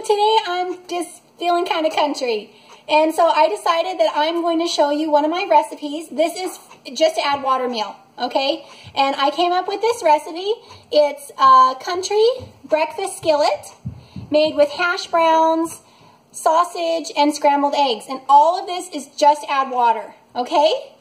today I'm just feeling kind of country. And so I decided that I'm going to show you one of my recipes. This is just to add water meal, okay? And I came up with this recipe. It's a country breakfast skillet made with hash browns, sausage, and scrambled eggs. And all of this is just add water, okay?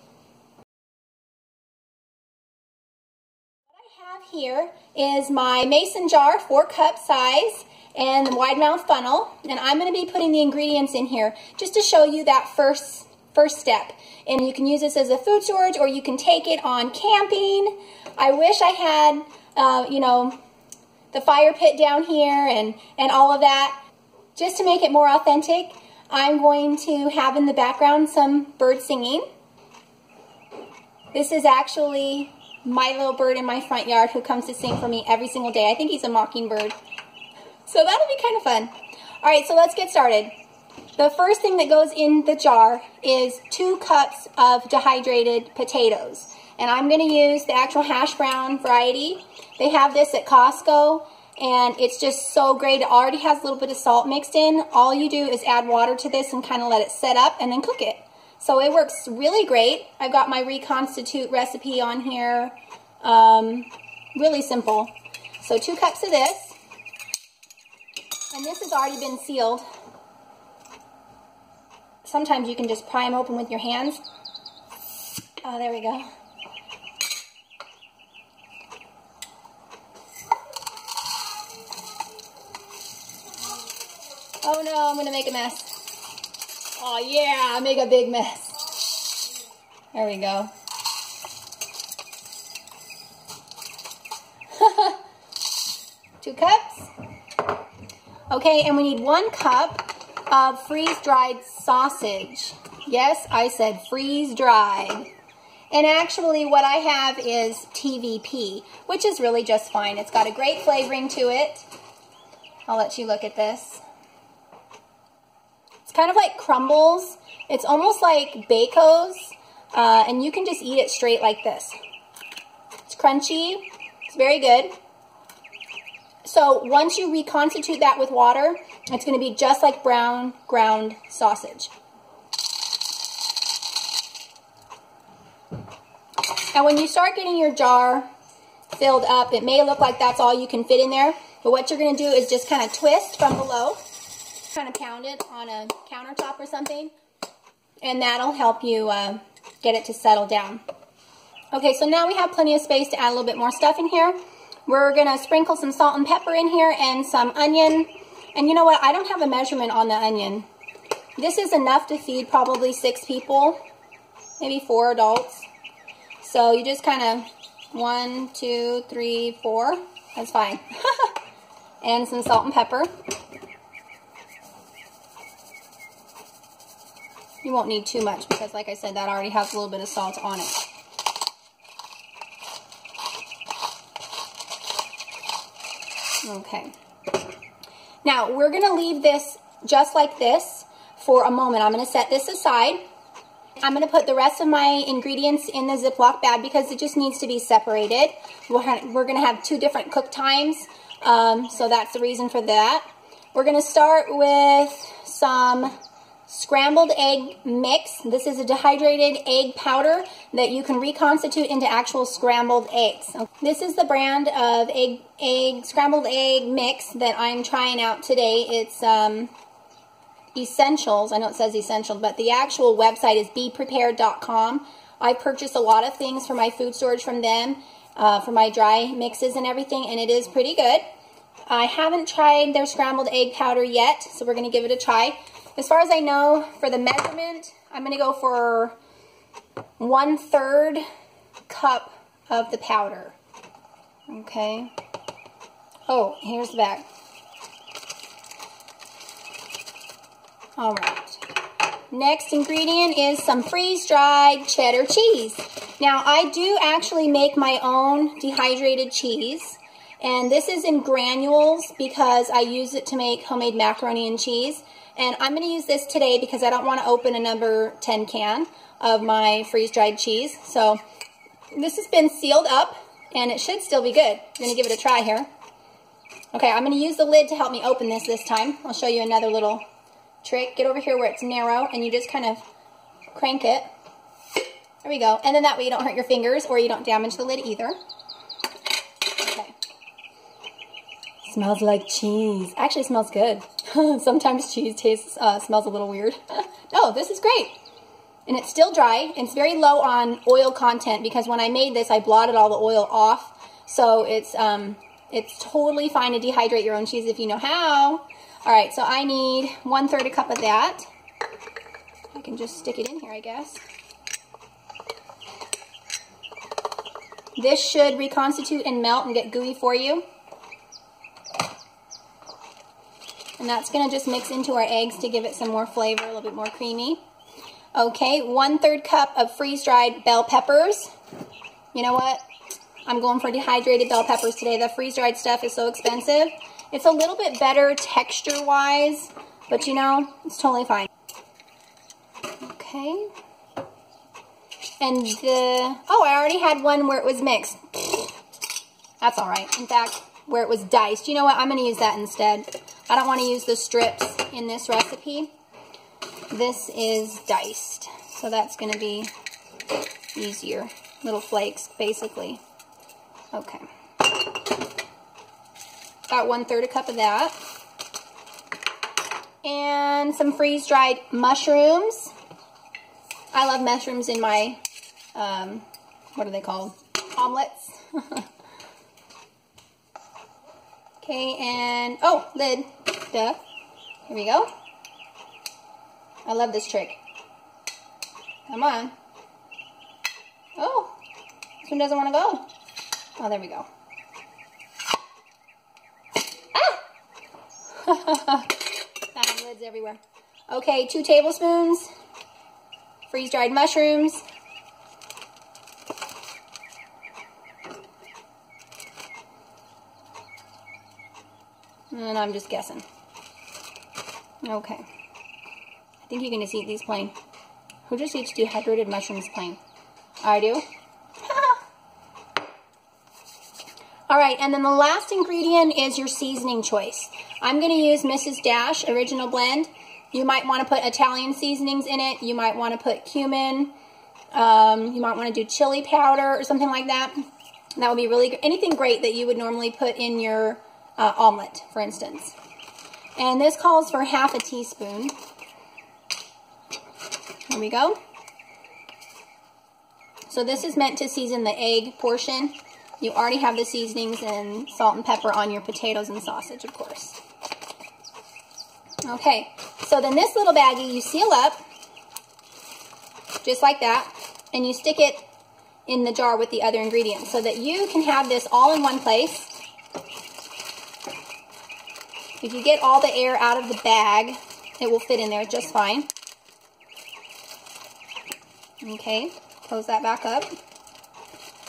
What I have here is my mason jar, four cup size, and the wide mouth funnel. And I'm going to be putting the ingredients in here just to show you that first, first step. And you can use this as a food storage or you can take it on camping. I wish I had, uh, you know, the fire pit down here and, and all of that. Just to make it more authentic, I'm going to have in the background some bird singing. This is actually my little bird in my front yard who comes to sing for me every single day. I think he's a mockingbird. So that'll be kind of fun. All right, so let's get started. The first thing that goes in the jar is two cups of dehydrated potatoes. And I'm going to use the actual hash brown variety. They have this at Costco, and it's just so great. It already has a little bit of salt mixed in. All you do is add water to this and kind of let it set up and then cook it. So it works really great. I've got my reconstitute recipe on here. Um, really simple. So two cups of this. And this has already been sealed. Sometimes you can just pry them open with your hands. Oh, there we go. Oh no, I'm to make a mess. Oh yeah, I make a big mess. There we go. Two cups. Okay, and we need one cup of freeze-dried sausage. Yes, I said freeze-dried. And actually what I have is TVP, which is really just fine. It's got a great flavoring to it. I'll let you look at this. It's kind of like crumbles. It's almost like Bacos, uh, and you can just eat it straight like this. It's crunchy. It's very good. So once you reconstitute that with water, it's going to be just like brown ground sausage. And when you start getting your jar filled up, it may look like that's all you can fit in there. But what you're going to do is just kind of twist from below, kind of pound it on a countertop or something. And that'll help you uh, get it to settle down. Okay, so now we have plenty of space to add a little bit more stuff in here. We're to sprinkle some salt and pepper in here and some onion. And you know what? I don't have a measurement on the onion. This is enough to feed probably six people, maybe four adults. So you just kind of one, two, three, four. That's fine. and some salt and pepper. You won't need too much because like I said, that already has a little bit of salt on it. Okay. Now, we're going to leave this just like this for a moment. I'm going to set this aside. I'm going to put the rest of my ingredients in the Ziploc bag because it just needs to be separated. We're going to have two different cook times, um, so that's the reason for that. We're going to start with some scrambled egg mix. This is a dehydrated egg powder that you can reconstitute into actual scrambled eggs. This is the brand of egg, egg scrambled egg mix that I'm trying out today. It's um, Essentials. I know it says Essential, but the actual website is beprepared.com. I purchase a lot of things for my food storage from them, uh, for my dry mixes and everything, and it is pretty good. I haven't tried their scrambled egg powder yet, so we're going to give it a try. As far as I know, for the measurement, I'm going to go for one third cup of the powder. Okay. Oh, here's the bag. All right. Next ingredient is some freeze-dried cheddar cheese. Now, I do actually make my own dehydrated cheese. And this is in granules because I use it to make homemade macaroni and cheese. And I'm going to use this today because I don't want to open a number 10 can of my freeze-dried cheese. So this has been sealed up and it should still be good. I'm going to give it a try here. Okay, I'm going to use the lid to help me open this this time. I'll show you another little trick. Get over here where it's narrow, and you just kind of crank it. There we go. And then that way you don't hurt your fingers or you don't damage the lid either. Okay. Smells like cheese. Actually smells good. Sometimes cheese tastes uh, smells a little weird. no, this is great. And it's still dry. It's very low on oil content because when I made this, I blotted all the oil off. So it's um, it's totally fine to dehydrate your own cheese if you know how. All right, so I need one third a cup of that. I can just stick it in here, I guess. This should reconstitute and melt and get gooey for you. And that's gonna just mix into our eggs to give it some more flavor, a little bit more creamy. Okay, one third cup of freeze-dried bell peppers. You know what? I'm going for dehydrated bell peppers today. The freeze-dried stuff is so expensive. It's a little bit better texture-wise, but you know, it's totally fine. Okay. And the, oh, I already had one where it was mixed. That's all right. In fact, where it was diced. You know what? I'm going to use that instead. I don't want to use the strips in this recipe. This is diced. So that's going to be easier. Little flakes, basically. Okay. Got one third a cup of that. And some freeze-dried mushrooms. I love mushrooms in my, um, what are they called? Omelets. okay, and, oh, lid. Duh. Here we go. I love this trick. Come on. Oh, this one doesn't want to go. Oh, there we go. Ah! Lids everywhere. Okay, two tablespoons. Freeze-dried mushrooms. And I'm just guessing. Okay. I think you can just eat these plain. Who just eats dehydrated mushrooms plain? I do. All right, and then the last ingredient is your seasoning choice. I'm going to use Mrs. Dash Original Blend. You might want to put Italian seasonings in it. You might want to put cumin. Um, you might want to do chili powder or something like that. That would be really good. Anything great that you would normally put in your uh, omelet, for instance. And this calls for half a teaspoon. Here we go. So this is meant to season the egg portion. You already have the seasonings and salt and pepper on your potatoes and sausage, of course. Okay, so then this little baggie you seal up, just like that, and you stick it in the jar with the other ingredients so that you can have this all in one place. If you get all the air out of the bag, it will fit in there just fine. Okay, close that back up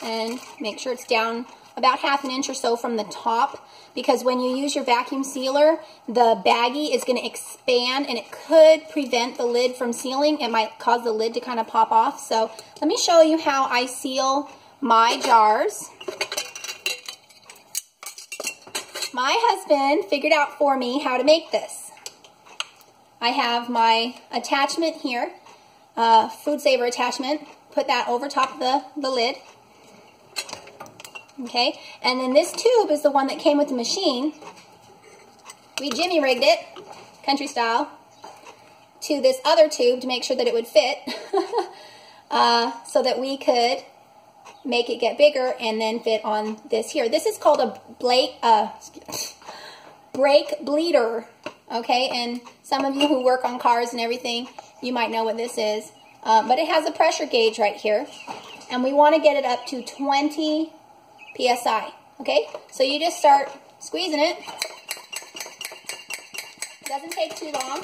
and make sure it's down about half an inch or so from the top because when you use your vacuum sealer, the baggie is going to expand and it could prevent the lid from sealing. It might cause the lid to kind of pop off. So let me show you how I seal my jars. My husband figured out for me how to make this. I have my attachment here, uh, food saver attachment. Put that over top of the, the lid. Okay, and then this tube is the one that came with the machine. We jimmy rigged it, country style, to this other tube to make sure that it would fit uh, so that we could make it get bigger and then fit on this here. This is called a blade, uh, brake bleeder, okay? And some of you who work on cars and everything, you might know what this is. Um, but it has a pressure gauge right here. And we want to get it up to 20 PSI. Okay, so you just start squeezing it. Doesn't take too long.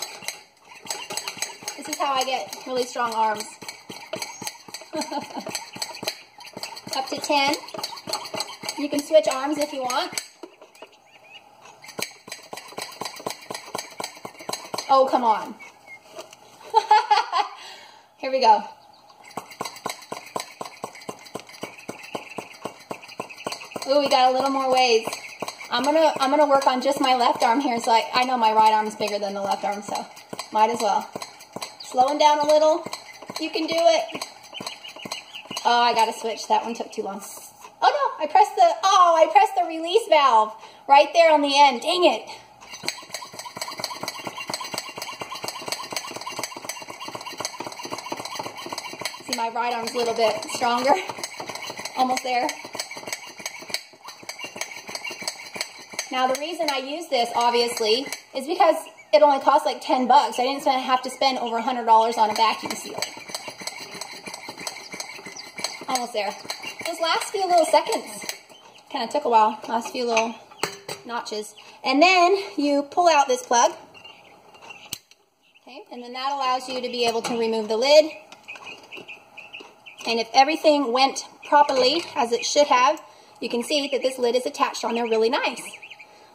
This is how I get really strong arms. Up to 10. You can switch arms if you want. Oh, come on. Here we go. Ooh, we got a little more ways. I'm gonna I'm gonna work on just my left arm here. So I, I know my right arm is bigger than the left arm, so might as well. Slowing down a little. You can do it. Oh, I gotta switch. That one took too long. Oh no, I pressed the oh I pressed the release valve right there on the end. Dang it. See my right arm's a little bit stronger. Almost there. Now the reason I use this, obviously, is because it only costs like 10 bucks. I didn't have to spend over $100 on a vacuum seal. Almost there. Those last few little seconds kind of took a while. Last few little notches. And then you pull out this plug. Okay, and then that allows you to be able to remove the lid. And if everything went properly as it should have, you can see that this lid is attached on there really nice.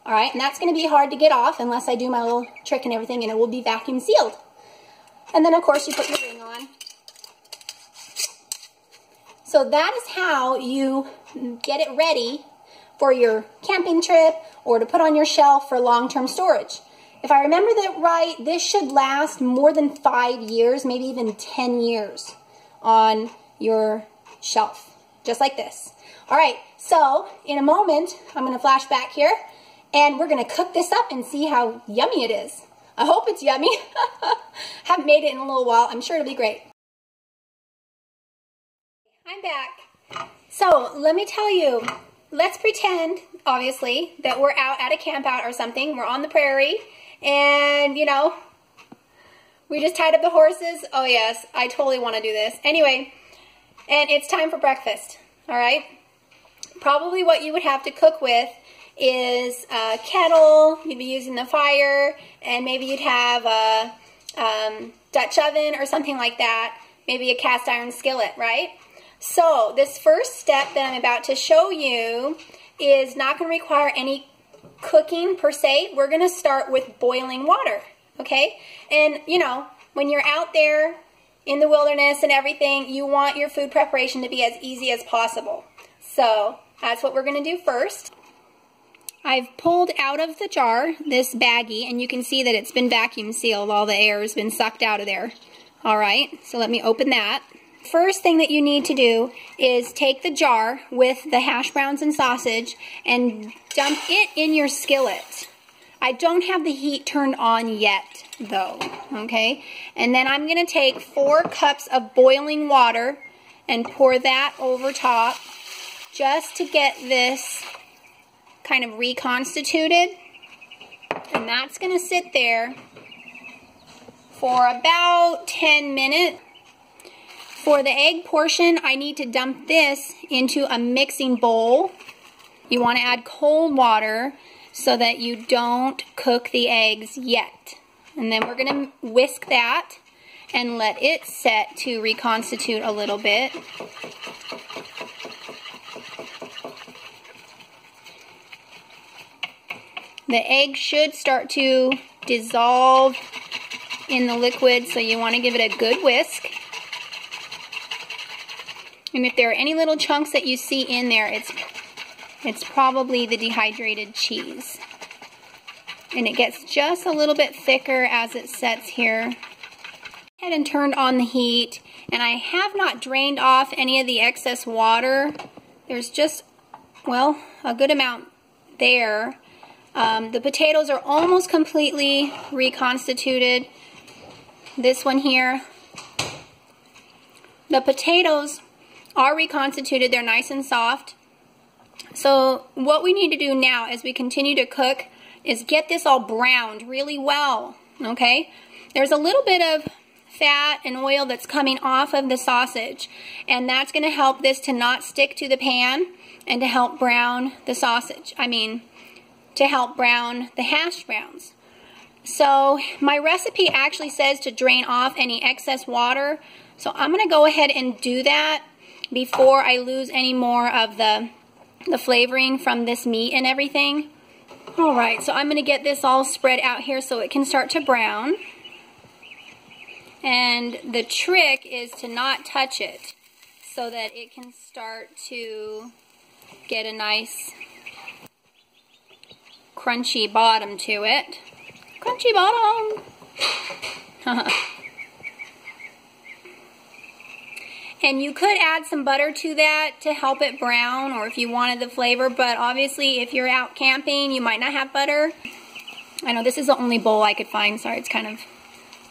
All right, and that's going to be hard to get off unless I do my little trick and everything, and it will be vacuum sealed. And then, of course, you put your ring on. So that is how you get it ready for your camping trip or to put on your shelf for long-term storage. If I remember that right, this should last more than five years, maybe even 10 years on your shelf, just like this. All right, so in a moment, I'm gonna flash back here and we're going to cook this up and see how yummy it is. I hope it's yummy. Haven't made it in a little while. I'm sure it'll be great. I'm back. So let me tell you, let's pretend, obviously, that we're out at a camp out or something. We're on the prairie and, you know, we just tied up the horses. Oh yes, I totally want to do this. Anyway, and it's time for breakfast, all right? Probably what you would have to cook with is a kettle, you'd be using the fire, and maybe you'd have a um, Dutch oven or something like that, maybe a cast iron skillet, right? So this first step that I'm about to show you is not going to require any cooking per se. We're going to start with boiling water, okay? And, you know, when you're out there in the wilderness and everything, you want your food preparation to be as easy as possible. So that's what we're going to do first. I've pulled out of the jar this baggie, and you can see that it's been vacuum sealed. All the air has been sucked out of there. All right, so let me open that. First thing that you need to do is take the jar with the hash browns and sausage and dump it in your skillet. I don't have the heat turned on yet, though, okay? And then I'm going to take four cups of boiling water and pour that over top just to get this kind of reconstituted. And that's going to sit there for about 10 minutes. For the egg portion, I need to dump this into a mixing bowl. You want to add cold water so that you don't cook the eggs yet. And then we're going to whisk that and let it set to reconstitute a little bit. The egg should start to dissolve in the liquid, so you want to give it a good whisk. And if there are any little chunks that you see in there, it's, it's probably the dehydrated cheese. And it gets just a little bit thicker as it sets here. Ahead and turned on the heat, and I have not drained off any of the excess water. There's just, well, a good amount there. Um, the potatoes are almost completely reconstituted. This one here. The potatoes are reconstituted. They're nice and soft. So what we need to do now as we continue to cook is get this all browned really well, okay? There's a little bit of fat and oil that's coming off of the sausage, and that's going to help this to not stick to the pan and to help brown the sausage. I mean, to help brown the hash browns. So my recipe actually says to drain off any excess water. So I'm going to go ahead and do that before I lose any more of the, the flavoring from this meat and everything. All right, so I'm going to get this all spread out here so it can start to brown. And the trick is to not touch it so that it can start to get a nice crunchy bottom to it. Crunchy bottom! and you could add some butter to that to help it brown or if you wanted the flavor, but obviously if you're out camping, you might not have butter. I know this is the only bowl I could find. Sorry, it's kind of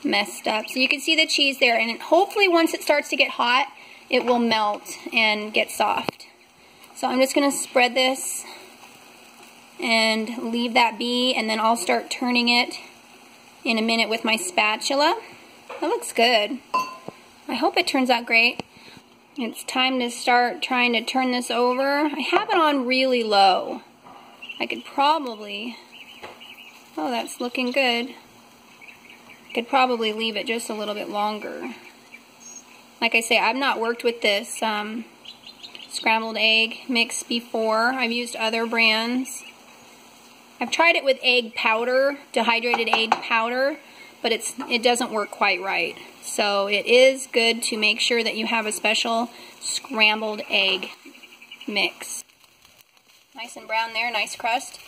messed up. So you can see the cheese there, and hopefully once it starts to get hot, it will melt and get soft. So I'm just going to spread this and leave that be, and then I'll start turning it in a minute with my spatula. That looks good. I hope it turns out great. It's time to start trying to turn this over. I have it on really low. I could probably, oh that's looking good. Could probably leave it just a little bit longer. Like I say, I've not worked with this um, scrambled egg mix before. I've used other brands. I've tried it with egg powder, dehydrated egg powder, but it's it doesn't work quite right. So it is good to make sure that you have a special scrambled egg mix. Nice and brown there, nice crust.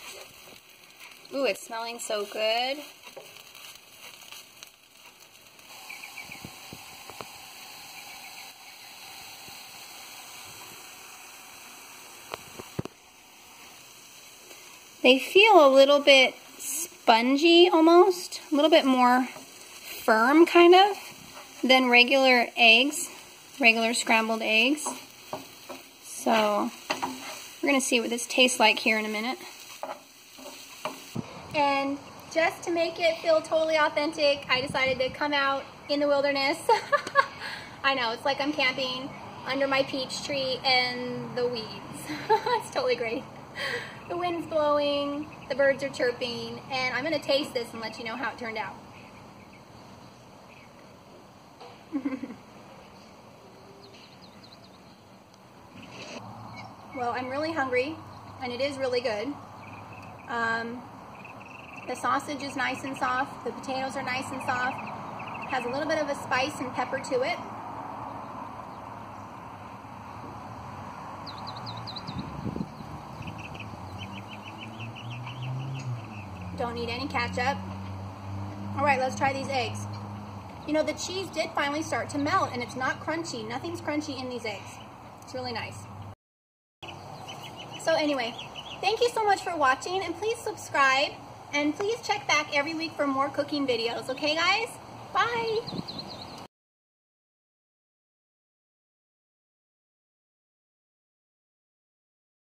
Ooh, it's smelling so good. They feel a little bit spongy almost, a little bit more firm kind of than regular eggs, regular scrambled eggs. So we're going to see what this tastes like here in a minute. And just to make it feel totally authentic, I decided to come out in the wilderness. I know, it's like I'm camping under my peach tree and the weeds. it's totally great the wind's blowing, the birds are chirping, and I'm going to taste this and let you know how it turned out. Well, I'm really hungry, and it is really good. Um, the sausage is nice and soft. The potatoes are nice and soft. Has a little bit of a spice and pepper to it. Don't need any ketchup. All right, let's try these eggs. You know, the cheese did finally start to melt and it's not crunchy. Nothing's crunchy in these eggs. It's really nice. So anyway, thank you so much for watching and please subscribe and please check back every week for more cooking videos. Okay, guys? Bye.